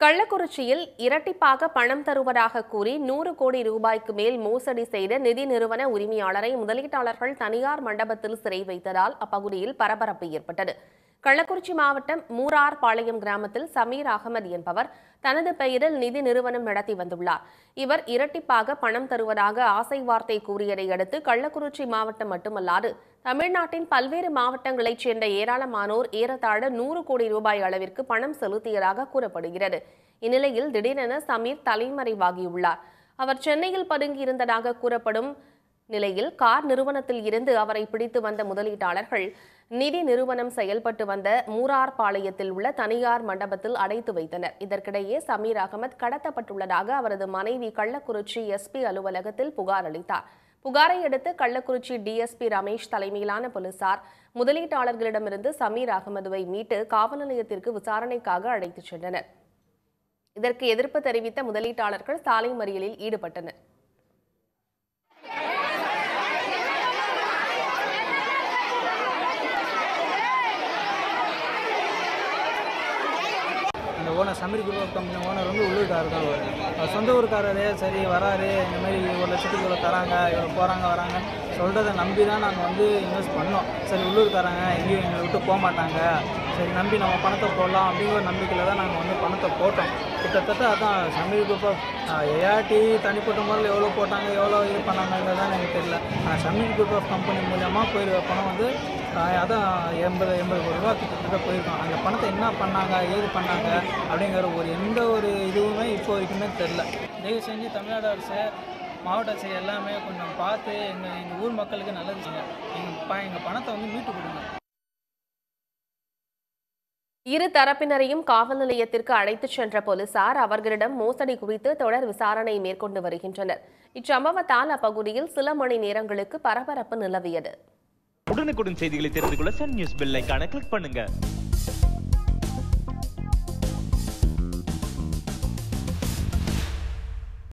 கள்ளக்குறிச்சியில் இரட்டிப்பாக பணம் தருவதாக கூறி நூறு கோடி ரூபாய்க்கு மேல் மோசடி செய்த நிதி நிறுவன உரிமையாளரை முதலீட்டாளர்கள் தனியார் மண்டபத்தில் சிறை வைத்ததால் அப்பகுதியில் பரபரப்பு ஏற்பட்டது. கள்ளக்குறிச்சி மாவட்டம் மூரார்பாளையம் கிராமத்தில் சமீர் அகமது என்பவர் தனது பெயரில் நிதி நிறுவனம் நடத்தி வந்துள்ளார். இவர் இரட்டிப்பாக பணம் தருவதாக ஆசை வார்த்தை கூறியதை அடுத்து கள்ளக்குறிச்சி மாவட்டம் மட்டுமல்லாது தமிழ்நாட்டின் பல்வேறு மாவட்டங்களைச் சேர்ந்த ஏராளமானோர் ஏறத்தாழ நூறு கோடி ரூபாய் அளவிற்கு பணம் செலுத்தியதாக கூறப்படுகிறது. இந்நிலையில் திடீரென சமீர் தலைமறைவாகியுள்ளார். அவர் சென்னையில் பதுங்கியிருந்ததாக கூறப்படும் நிலையில் கார் நிறுவனத்தில் இருந்து அவரை பிடித்து வந்த முதலீட்டாளர்கள் நிதி நிறுவனம் செயல்பட்டு வந்த மூரார்பாளையத்தில் உள்ள தனியார் மண்டபத்தில் அடைத்து வைத்தனர். இதற்கிடையே சமீர் அகமது கடத்தப்பட்டுள்ளதாக அவரது மனைவி கள்ளக்குறிச்சி எஸ்பி அலுவலகத்தில் புகார் அளித்தார். புகாரை அடுத்து கள்ளக்குறிச்சி டிஎஸ்பி ரமேஷ் தலைமையிலான போலீசார் முதலீட்டாளர்களிடமிருந்து சமீர் அகமதுவை மீட்டு காவல் நிலையத்திற்கு விசாரணைக்காக அழைத்துச் சென்றனர். இதற்கு எதிர்ப்பு தெரிவித்த முதலீட்டாளர்கள் சாலை மறியலில் ஈடுபட்டனர். அந்த owner Sameer group company owner வந்து உள்ளூர்காரர் தான் அவர் சொந்த ஊருக்காரரே சரி வராரு இந்த மாதிரி ஒரு லட்சத்துக்கு இவ்வளோ தராங்க இவ்வளோ போகிறாங்க வராங்க. சொல்கிறத நம்பி தான் நாங்கள் வந்து இன்வெஸ்ட் பண்ணோம். சரி உள்ளூர்காரங்க எங்கேயும் எங்களை விட்டு போக மாட்டாங்க. சரி நம்பி நம்ம பணத்தை போடலாம் அப்படிங்கிற நம்பிக்கையில் தான் நாங்கள் வந்து பணத்தை போட்டோம். கிட்டத்தட்ட அதான் சமீர் குரூப் ஆஃப் ஏஆர்டி தனிப்பட்ட முறையில் எவ்வளோ போட்டாங்க எவ்வளோ இது பண்ணாங்கன்றதான் எனக்கு தெரியல. ஆனால் சமீர் குரூப் ஆஃப் கம்பெனி மூலயமா போயிருக்க பணம் வந்து அதான் எண்பது எண்பது கோடி ரூபா கிட்டத்தட்ட போயிருக்கோம். அந்த பணத்தை என்ன பண்ணாங்க ஏது பண்ணாங்க அப்படிங்கிற ஒரு எந்த ஒரு இதுவுமே இப்போ வரைக்குமே தெரில தயவு செஞ்சு தமிழ்நாடு அரசு மாவட்ட அரசு எல்லாமே கொஞ்சம் பார்த்து எங்கள் எங்கள் ஊர் மக்களுக்கு நல்லது செய்யுங்க. எங்கள் ப எங்கள் பணத்தை வந்து மீட்டு கொடுங்க. இரு தரப்பினரையும் காவல் நிலையத்திற்கு அழைத்துச் சென்ற போலீசார் அவர்களிடம் மோசடி குறித்து தொடர் விசாரணை மேற்கொண்டு வருகின்றனர். இச்சம்பவத்தால் அப்பகுதியில் சில மணி நேரங்களுக்கு பரபரப்பு நிலவியது. உடனுக்குடன் செய்திகளை தெரிந்து கொள்ள சன் நியூஸ் பெல் கிளிக் பண்ணுங்க.